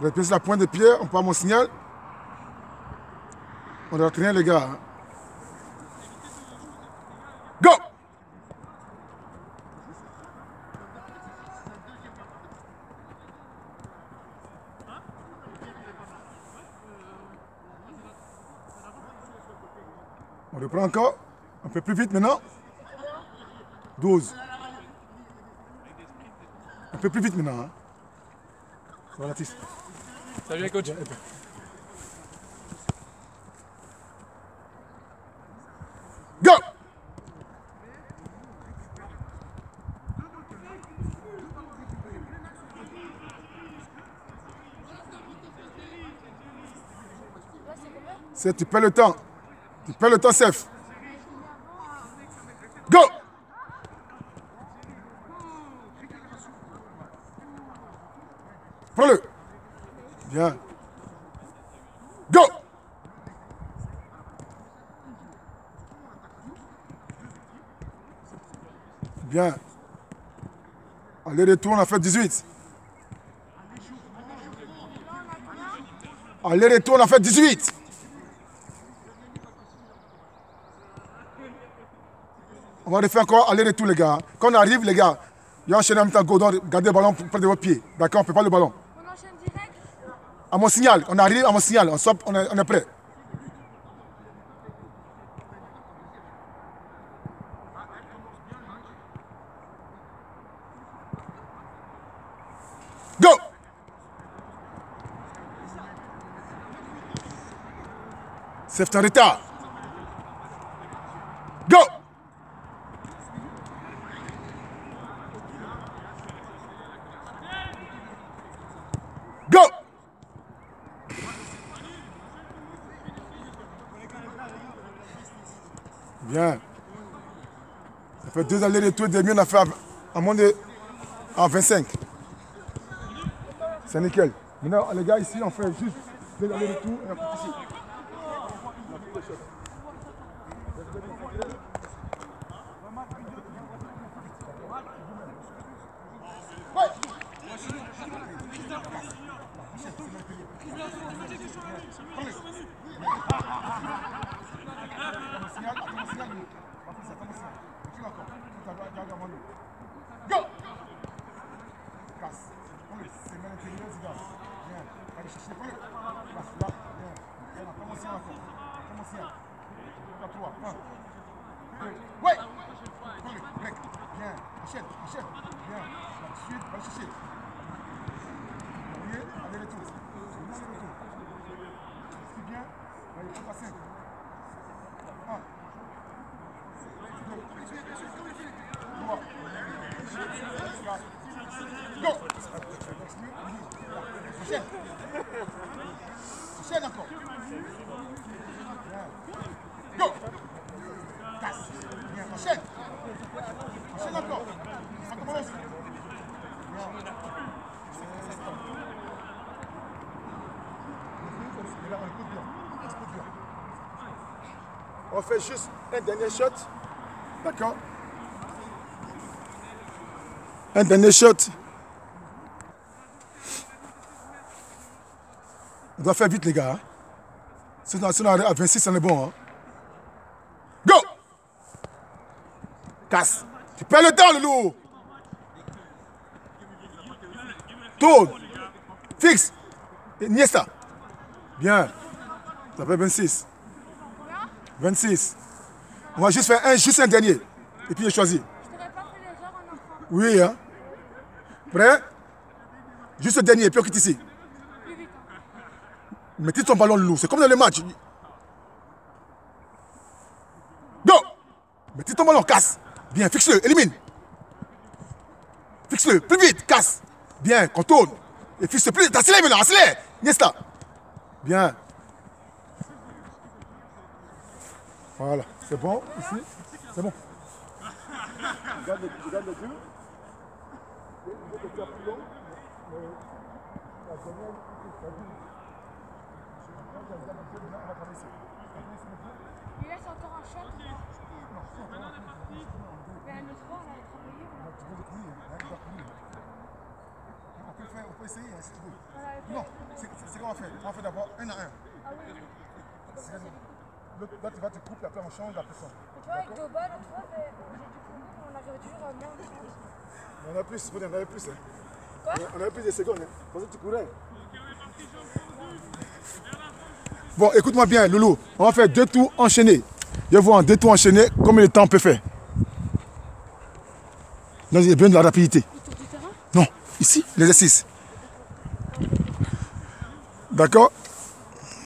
Vous êtes placé la pointe de pied, on part mon signal. On doit rien les gars. Go On reprend encore. Un peu plus vite maintenant. 12. Un peu plus vite maintenant. Hein. Voilà, Tis. Salut les coachs. Go C'est tu perds le temps. Tu perds le temps, Seth. Go Prends-le. Bien. Go Bien. Aller-retour, on a fait 18. Aller-retour, on a fait 18. On va refaire encore aller-retour, les gars. Quand on arrive, les gars, il y a enchaîné en gardez le ballon près de votre pied. D'accord On ne peut pas le ballon. À mon signal, on arrive à mon signal, on, on, est, on est prêt. Go C'est en retard. Go Go Bien. Ça fait deux allers-retours on a fait à, moins de à 25. C'est nickel. Maintenant, les gars, ici, on fait juste deux allers-retours et on ici. Go Casse. C'est gars. Viens. Allez chercher. Un. Trois. Quatre. Go Enchaîne Enchaîne encore Bien. Go Casse Bien, enchaîne Enchaîne encore Ça commence Bien. Et là, on écoute bien. On écoute bien. On fait juste un dernier shot. D'accord un dernier shot. On doit faire vite, les gars. hein. Sinon, sinon, à 26, on est bon. hein. Go Casse. Tu perds le temps, le loup. Tourne. Fixe. Niesta. Bien. Ça fait 26. 26. On va juste faire un, juste un dernier. Et puis. Je entrant Oui, hein. Prêt? Juste le dernier, puis on quitte ici. Mettez ton ballon lourd. C'est comme dans le match. Go Mettez ton ballon, casse. Bien, fixe-le, élimine. Fixe-le, plus vite, casse. Bien, contourne. Et fixe-le plus vite. Accélère maintenant, accélère. Niesta. Bien. Voilà, c'est bon, ici. C'est bon. Je garde le, je garde le deux. Et. Mais là, c'est encore un shot. ou pas Ben, le soir, on a travaillé. on On peut faire, faut essayer, hein, si tu veux. On Non, c'est c'est ce qu'on va faire. On va faire d'abord un à un. Ah oui. Là, tu vas te couper, après on change la avec l'autre fois, ben, on arrivait toujours à moins de 30. On a plus, on avait plus. Hein. Quoi On avait plus de secondes. Hein. Pour ça, tu courais. Bon, écoute-moi bien, Loulou. On va faire deux tours enchaînés. Je vois en deux tours enchaînés combien de temps on peut faire. Non, il y a besoin de la rapidité. Le tour du terrain? Non, ici, l'exercice. D'accord?